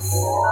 Música